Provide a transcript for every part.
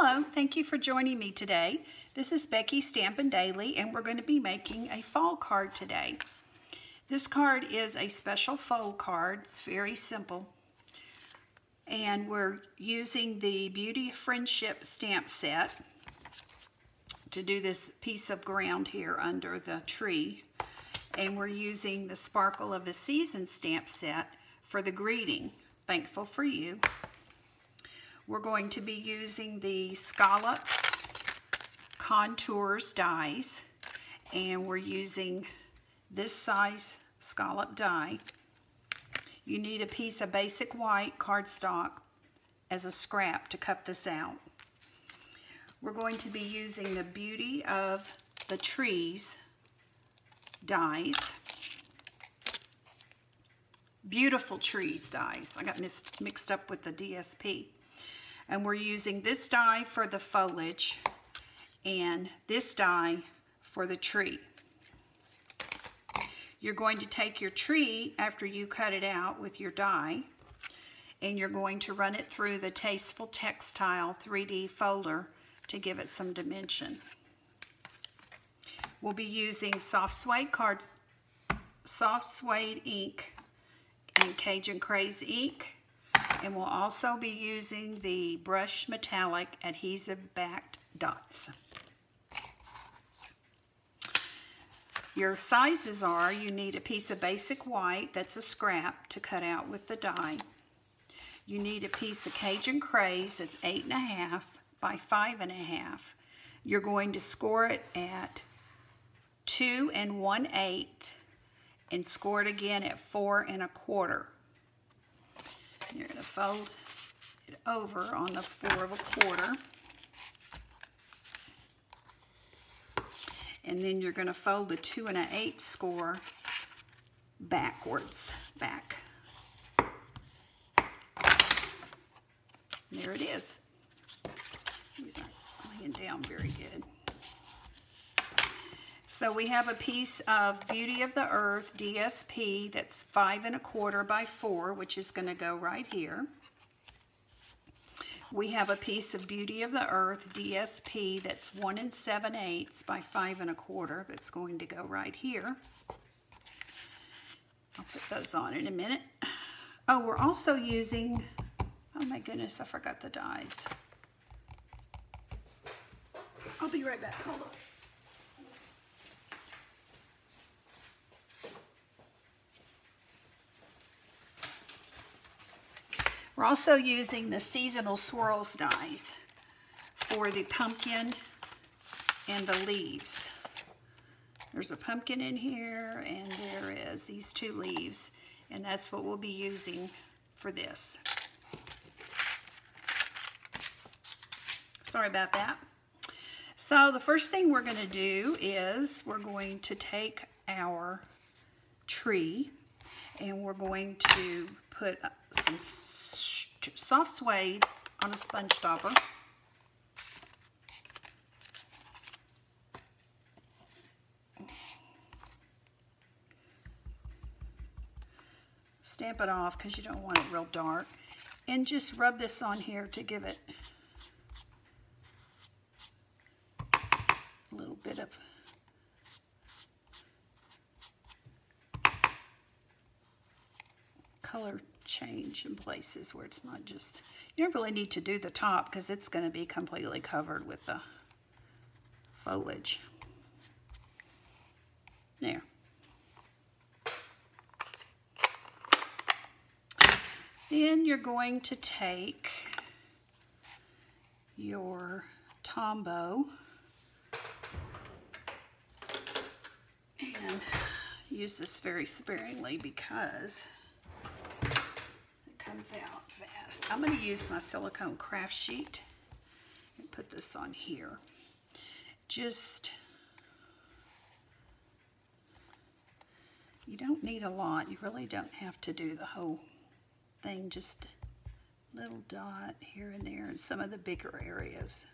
Hello, thank you for joining me today. This is Becky Stampin' Daily and we're going to be making a fall card today. This card is a special fold card. It's very simple. And we're using the Beauty Friendship stamp set to do this piece of ground here under the tree. And we're using the Sparkle of the Season stamp set for the greeting. Thankful for you. We're going to be using the scalloped contours dies and we're using this size scallop die. You need a piece of basic white cardstock as a scrap to cut this out. We're going to be using the Beauty of the Trees dies. Beautiful Trees dies. I got mixed up with the DSP. And we're using this die for the foliage and this die for the tree. You're going to take your tree after you cut it out with your die and you're going to run it through the Tasteful Textile 3D folder to give it some dimension. We'll be using soft suede cards, soft suede ink and Cajun Craze ink and we'll also be using the Brush Metallic Adhesive Backed Dots. Your sizes are, you need a piece of basic white, that's a scrap, to cut out with the die. You need a piece of Cajun Craze, that's eight and a half by five and a half. You're going to score it at two and one eighth and score it again at four and a quarter. You're going to fold it over on the four of a quarter. And then you're going to fold the two and an eighth score backwards, back. There it is. These aren't laying down very good. So we have a piece of Beauty of the Earth DSP that's five and a quarter by four, which is going to go right here. We have a piece of Beauty of the Earth DSP that's one and seven eighths by five and a quarter that's going to go right here. I'll put those on in a minute. Oh, we're also using, oh my goodness, I forgot the dies. I'll be right back, hold on. We're also using the seasonal swirls dies for the pumpkin and the leaves. There's a pumpkin in here and there is these two leaves and that's what we'll be using for this. Sorry about that. So the first thing we're going to do is we're going to take our tree and we're going to put some soft suede on a sponge stopper. Stamp it off because you don't want it real dark. And just rub this on here to give it a little bit of color change in places where it's not just, you don't really need to do the top because it's going to be completely covered with the foliage. There. Then you're going to take your Tombow and use this very sparingly because comes out fast. I'm going to use my silicone craft sheet and put this on here. Just, you don't need a lot. You really don't have to do the whole thing. Just little dot here and there in some of the bigger areas.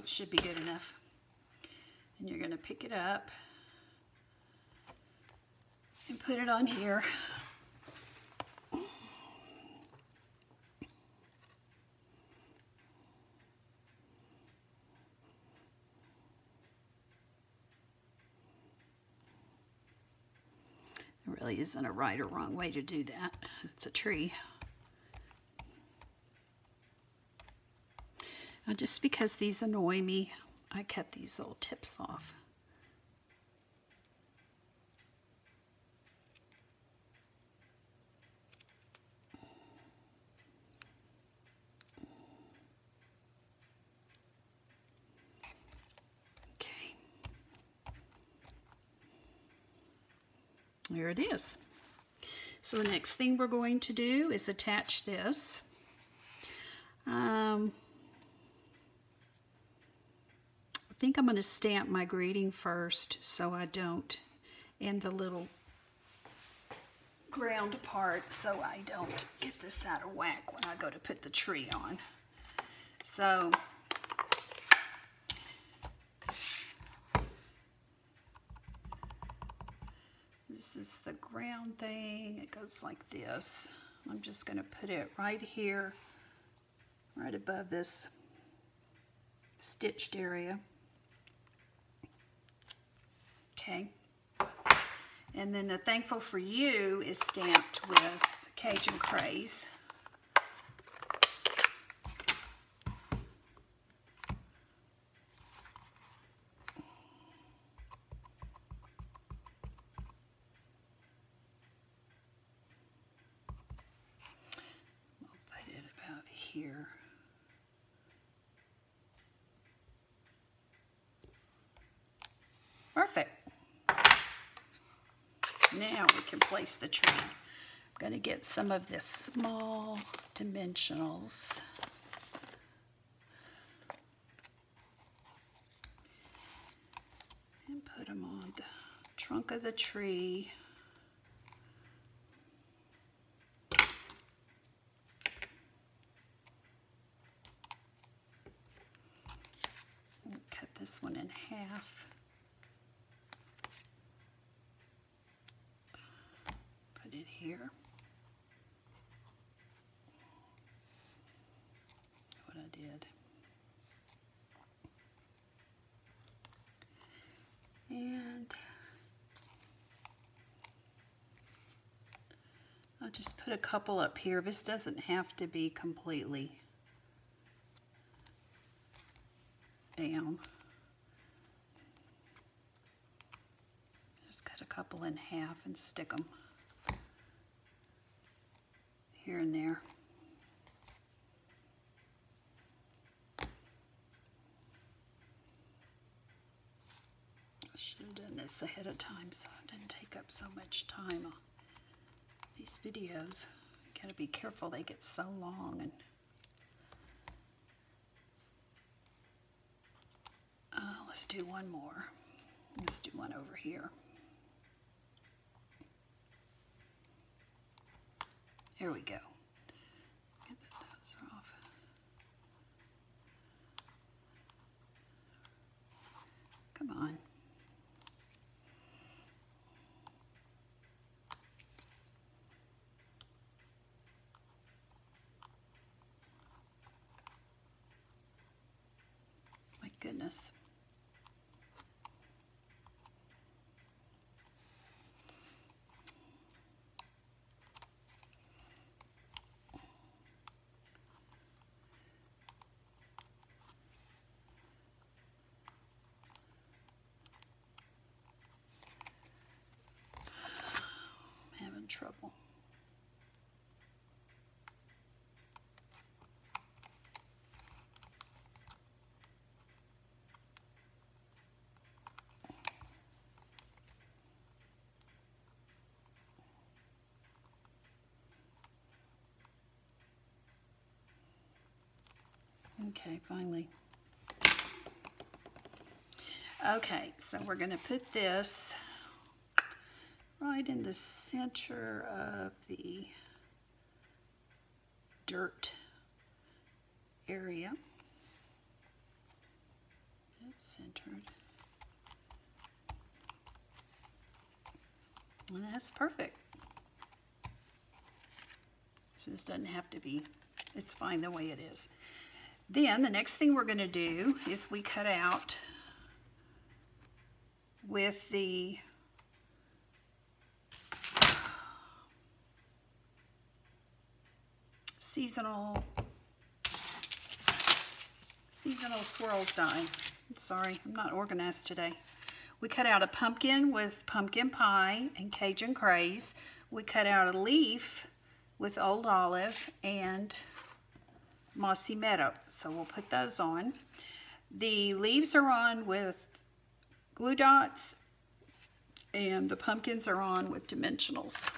That should be good enough. And you're going to pick it up and put it on here. There really isn't a right or wrong way to do that. It's a tree. Now just because these annoy me, I cut these little tips off. Okay. There it is. So the next thing we're going to do is attach this. Um, I think I'm going to stamp my greeting first so I don't, and the little ground part so I don't get this out of whack when I go to put the tree on. So this is the ground thing. It goes like this. I'm just going to put it right here, right above this stitched area. Okay. And then the Thankful for You is stamped with Cajun Craze. I'll put it about here. Perfect. Now we can place the tree. I'm going to get some of this small dimensionals. And put them on the trunk of the tree. Cut this one in half. Put it here. What I did. And I'll just put a couple up here. This doesn't have to be completely down. Just cut a couple in half and stick them here and there. Should have done this ahead of time so it didn't take up so much time on these videos. You gotta be careful, they get so long and uh, let's do one more. Let's do one over here. Here we go. Get the toes off. Come on. Goodness. having trouble. Okay, finally. Okay, so we're going to put this right in the center of the dirt area. It's centered. And that's perfect. So this doesn't have to be, it's fine the way it is. Then the next thing we're going to do is we cut out with the seasonal seasonal swirls dies. Sorry, I'm not organized today. We cut out a pumpkin with pumpkin pie and Cajun craze. We cut out a leaf with old olive and mossy meadow. So we'll put those on. The leaves are on with glue dots and the pumpkins are on with dimensionals.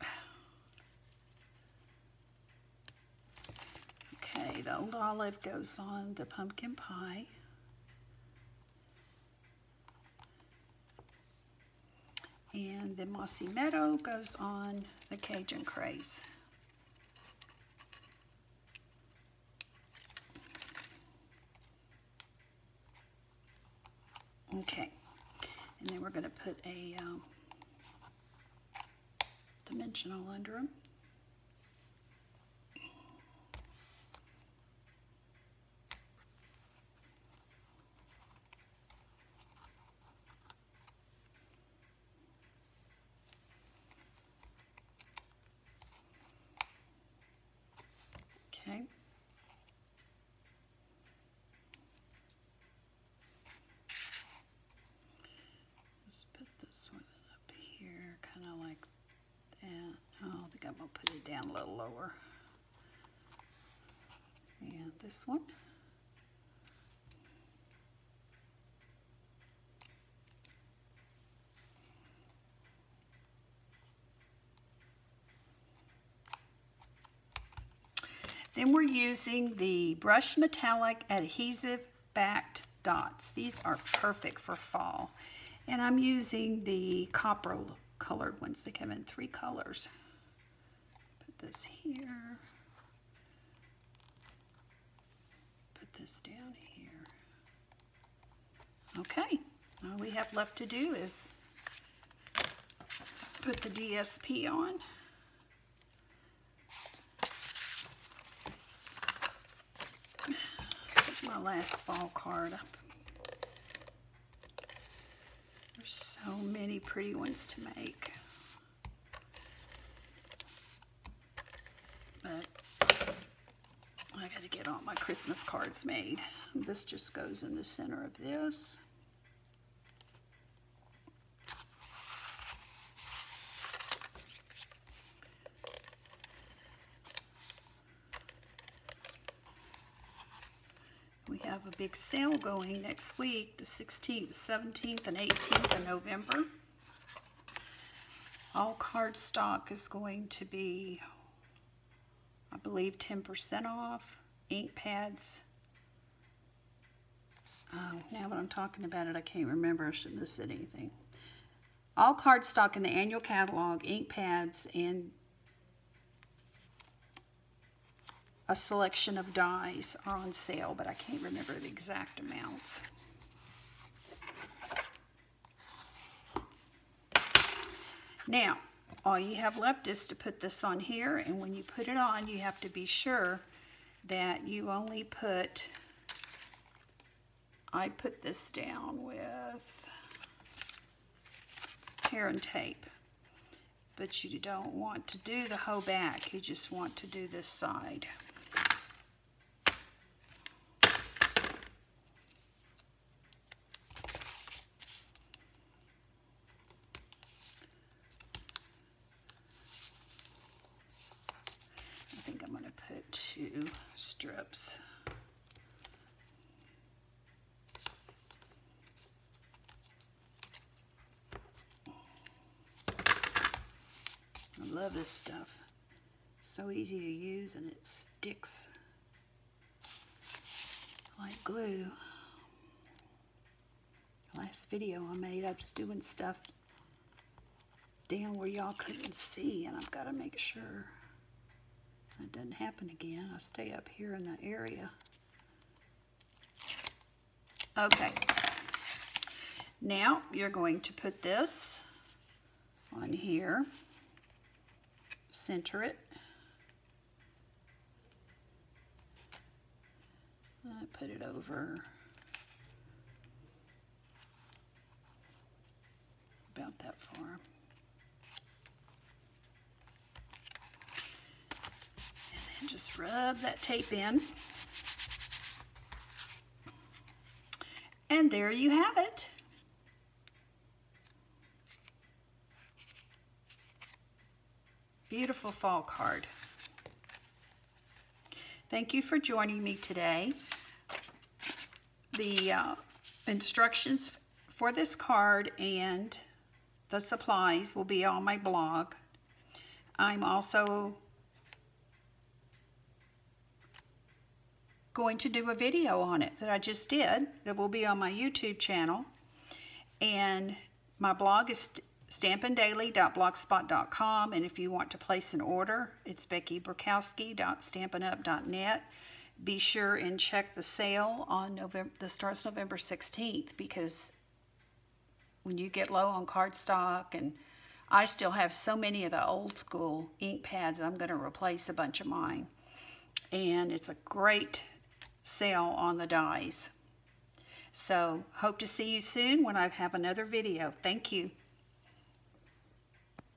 Okay, the old olive goes on the pumpkin pie. And the Mossy Meadow goes on the Cajun Craze. Okay, and then we're going to put a um, dimensional under them. Okay. Let's put this one up here, kind of like that. Oh, I I'm going to put it down a little lower. And this one. Then we're using the Brush Metallic Adhesive Backed Dots. These are perfect for fall. And I'm using the copper colored ones. They come in three colors. Put this here. Put this down here. Okay, all we have left to do is put the DSP on. This is my last fall card. There's so many pretty ones to make. But I got to get all my Christmas cards made. This just goes in the center of this. We have a big sale going next week, the 16th, 17th, and 18th of November. All card stock is going to be, I believe, 10% off. Ink pads. Oh, now that I'm talking about it, I can't remember. I shouldn't have said anything. All cardstock in the annual catalog, ink pads, and a selection of dies are on sale, but I can't remember the exact amounts. Now, all you have left is to put this on here, and when you put it on, you have to be sure that you only put, I put this down with tear and tape, but you don't want to do the whole back, you just want to do this side. I think I'm going to put two strips. I love this stuff. so easy to use and it sticks like glue. Last video I made, I was doing stuff down where y'all couldn't see and I've got to make sure that doesn't happen again. I stay up here in the area. Okay. Now you're going to put this on here, center it. I put it over about that far. And then just rub that tape in. And there you have it. Beautiful fall card. Thank you for joining me today. The uh, instructions for this card and the supplies will be on my blog. I'm also going to do a video on it that I just did that will be on my YouTube channel. And my blog is stampindaily.blogspot.com and if you want to place an order, it's beckyborkowski.stampinup.net. Be sure and check the sale on November, that starts November 16th because when you get low on cardstock and I still have so many of the old school ink pads, I'm going to replace a bunch of mine. And it's a great sale on the dies. So hope to see you soon when I have another video. Thank you.